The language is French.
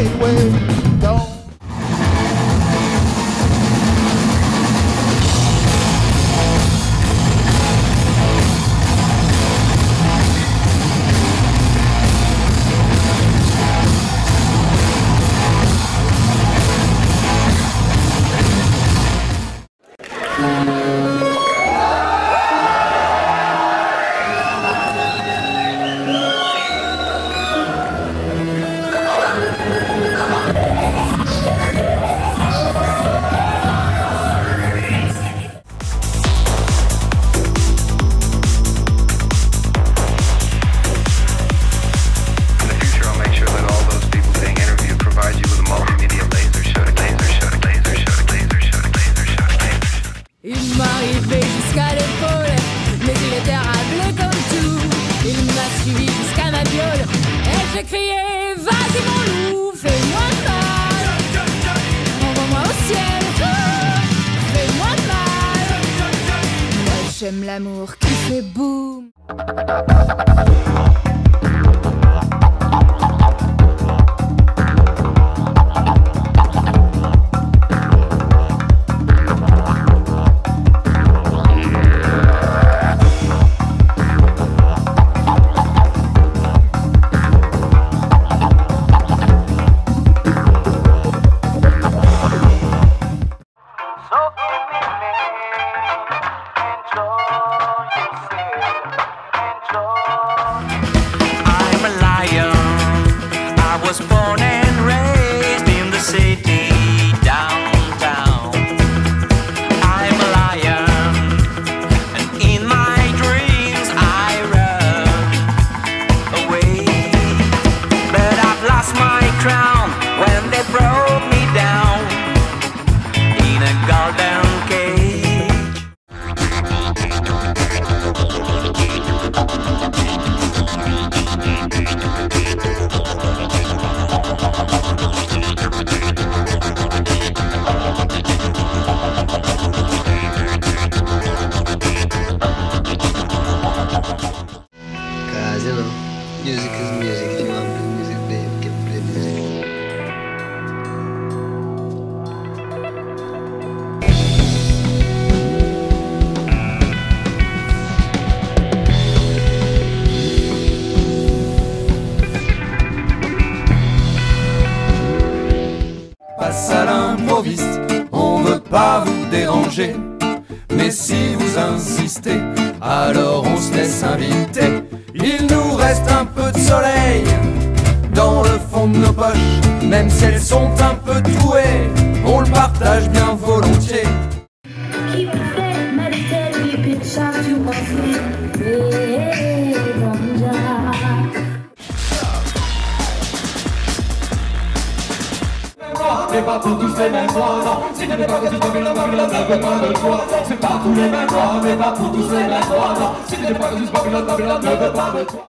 Wait. Vas-y mon loup, fais-moi mal. Envoie-moi au ciel, fais-moi mal. Moi j'aime l'amour qui fait boum. Music passe à l'improviste, on veut pas vous déranger. Mais si vous insistez, alors on se laisse inviter. Même si elles sont un peu trouées, on le partage bien volontiers. Pas pour tous les mêmes droits, non. Si pas que tu tombes la Babylone pas toi. C'est pas tous les mêmes droits, mais pas pour tous les mêmes droits, non. Si tu n'es pas que tu Babylone, Babylone ne veut pas de toi